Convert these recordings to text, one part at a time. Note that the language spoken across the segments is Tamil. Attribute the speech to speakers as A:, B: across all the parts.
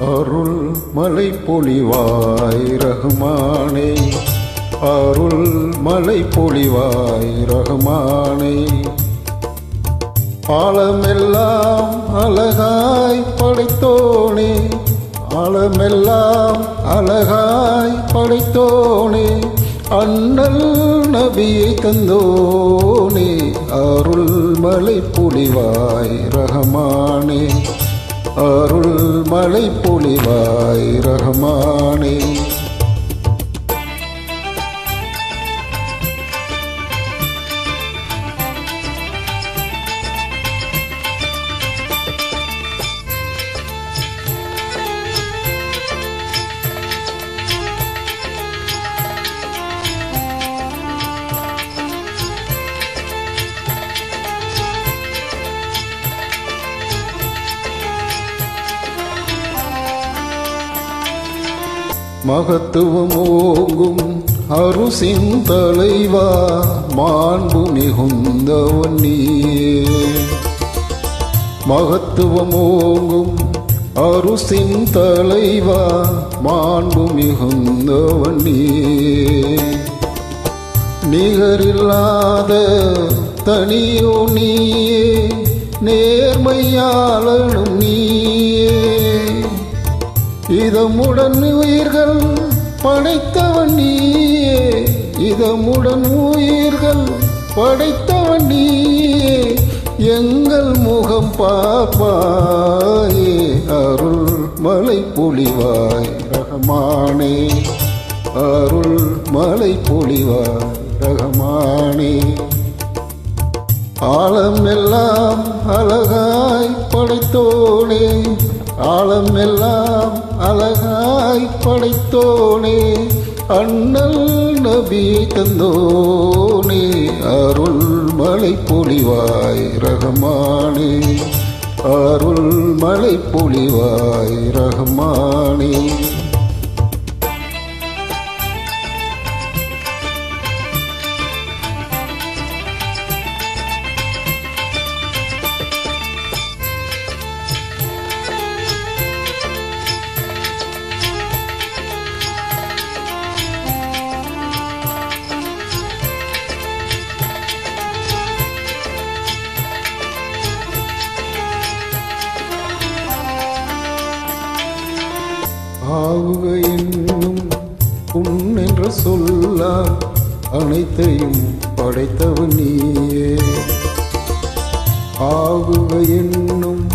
A: அருள் மலை பொழிவாய் ரகுமானே அருள் மலை பொழிவாய் ரகுமானே. ஆழமெல்லாம் அழகாய் படைத்தோனே ஆழமெல்லாம் அழகாய் படைத்தோனே அண்ணல் நபியை தந்தோனே அருள் மலை பொழிவாய் ரஹமானே அருள் மலை பொழிவாய் ரஹமானே. மகத்துவம் ஓங்கும் அருசின் தலைவா மாண்பு மிகுந்தவன் நீயே. மகத்துவம் ஓங்கும் அருசின் தலைவா மாண்பு மிகுந்தவன் நிகரில்லாத தனியோ நீயே நேர்மையாளனும் நீ இதமுடன் உயிர்கள் படைத்தவன் நீயே. இதமுடன் உயிர்கள் படைத்தவன் நீயே. எங்கள் முகம் பாப்பாயே. அருள் மலை பொழிவாய் ரகமானே. அருள் மலை பொழிவாய் ரகமானே. ஆழம் எல்லாம் அழகாய் படைத்தோனே. ஆழம் எல்லாம் அழகாய் படைத்தோனே அண்ணல் நபி தந்தோனே அருள் மலை பொழிவாய் ரகமானே அருள் மலை பொழிவாய் ரகமானே. என்று சொல்லால் அனைத்தையும் படைத்தவன் நீயே. ஆகுக என்னும்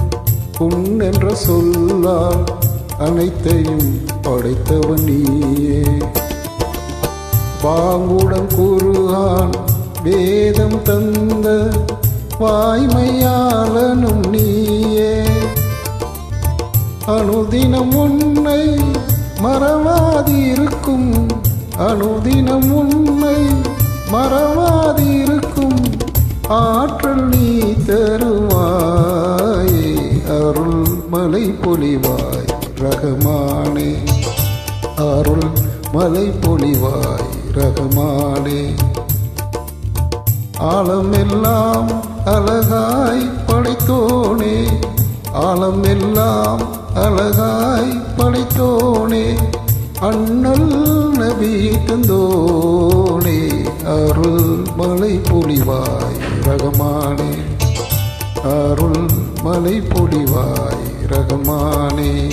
A: புண் என்ற சொல்லால் அனைத்தையும் படைத்தவன் நீயே. பாங்குடன் கூறுகான் வேதம் தந்த வாய்மையாளனும் நீயே. அனுதினம் உன்னை மறவாதிருக்கும் அனுதினம் உன்னை மறவாதிருக்கும் ஆற்றல் நீ தருவாய். அருள் மலை பொழிவாய் ரகமானே. அருள் மலை பொழிவாய் ரகமானே. ஆழமெல்லாம் அழகாய் படைத்தோனே. ஆழமெல்லாம் அழகாய் படைத்தோனே. அண்ணல் நபி தந்தோனே அருள் மலை பொழிவாய் ரகமானே. அருள் மலை பொழிவாய் ரகமானே.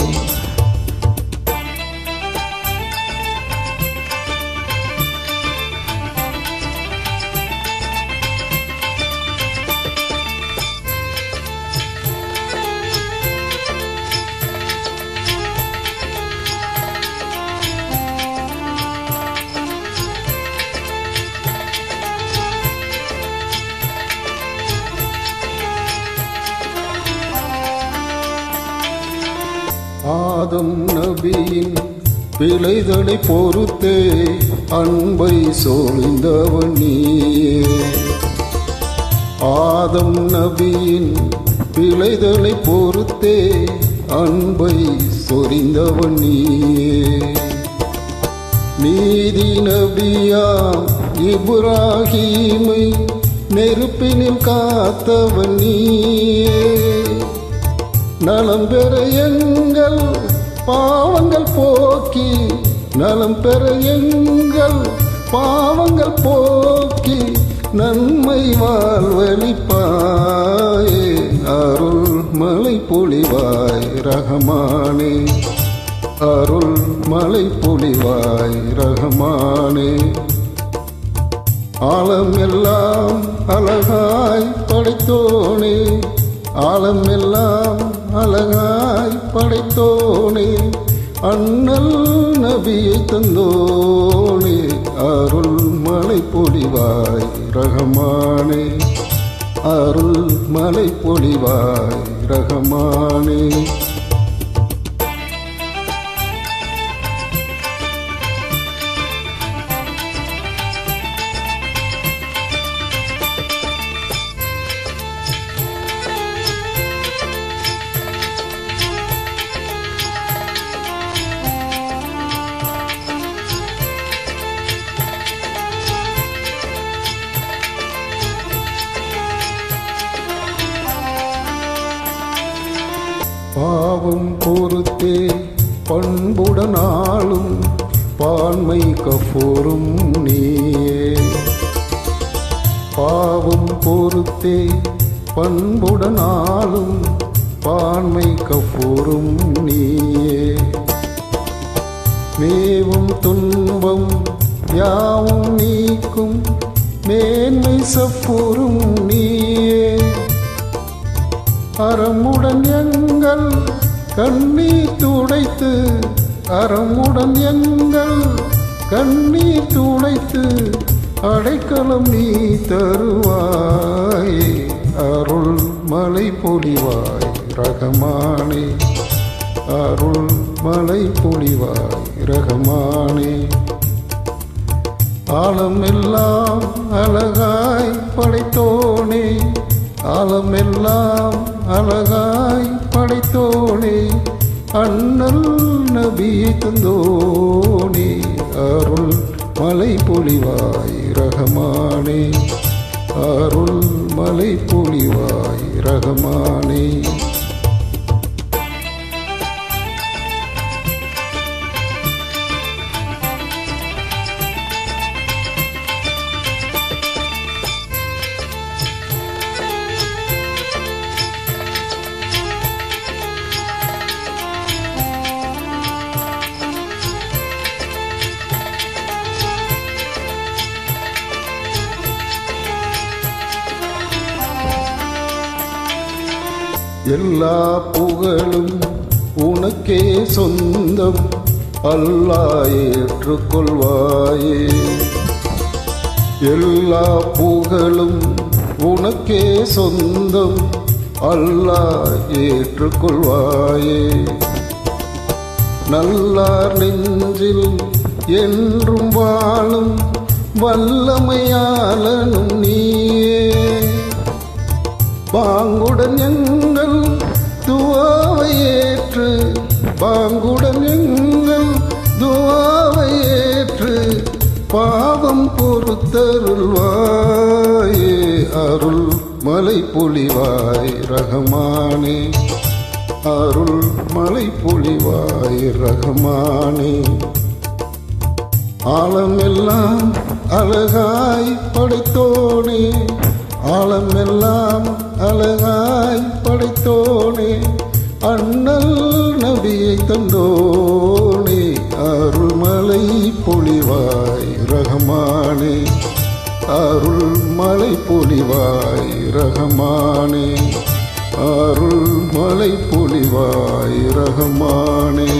A: ஆதம் நபியின் பிழைதலை பொறுத்தே அன்பை சோழ்ந்தவன் நீயே ஆதம் நபியின் பிழைதலை பொறுத்தே அன்பை சொரிந்தவன் நீயே நீதி நபியாம் இப்ராஹீமை நெருப்பினில் காத்தவன் நீயே நலம் பெற எங்கள் பாவங்கள் போக்கி நலம் பெற எங்கள் பாவங்கள் போக்கி நன்மை வாழ்வழிப்பாயே. அருள் மலை பொழிவாய் ரகமானே. அருள் மலை பொழிவாய் ரகமானே. ஆழம் எல்லாம் அழகாய் படைத்தோனே. ஆழம் எல்லாம் அழகாய் படைத்தோனே அண்ணல் நபியை தந்தோனே அருள் மலை பொழிவாய் ரகமானே அருள் மலை பொழிவாய் ரகமானே. பொறுத்தே பண்புடனாலும் பான்மை கஃபோரும் நீயே. பாவம் பொறுத்தே பண்புடனாலும் பான்மை கஃபோரும் நீயே. மேவும் துன்பம் யாவும் நீக்கும் மேன்மை சப்போரும் கண்ணீர் துடைத்து அறமுடன் எங்கள் கண்ணீர் துடைத்து அடைக்கலம் நீ தருவாய். அருள் மலை பொழிவாய் ரகமானே. அருள் மலை பொழிவாய் ரகமானே. ஆழமெல்லாம் அழகாய் படைத்தோனே. ஆழமெல்லாம் அழகாய் படைத்தோனே அண்ணல் நபியை தந்தோனே அருள் மலை பொழிவாய் ரகமானே அருள் மலை பொழிவாய் ரகமானே. எல்லா புகழும் உனக்கே சொந்தம். அல்லாஹ் ஏற்றுக்கொள்வாயே. எல்லா புகழும் உனக்கே சொந்தம். அல்லாஹ் ஏற்றுக்கொள்வாயே. நல்லார் நெஞ்சில் என்றும் வாழும் வல்லமையாளனும் நீயே. பாங்குடன் எங்கள் துவாவை ஏற்று பாங்குடன் எங்கள் துவாவை ஏற்று பாவம் பொறுத்தருள்வாயே. அருள் மலை பொழிவாய் ரகமானே. அருள் மலை பொழிவாய் ரகமானே. ஆழமெல்லாம் அழகாய் படைத்தோனே. ஆழமெல்லாம் அழகாய் படைத்தோனே அண்ணல் நபியை தந்தோனே அருள்மலை பொழிவாய் ரகமானே அருள்மலை பொழிவாய் ரகமானே அருள்மலை பொழிவாய் ரகமானே.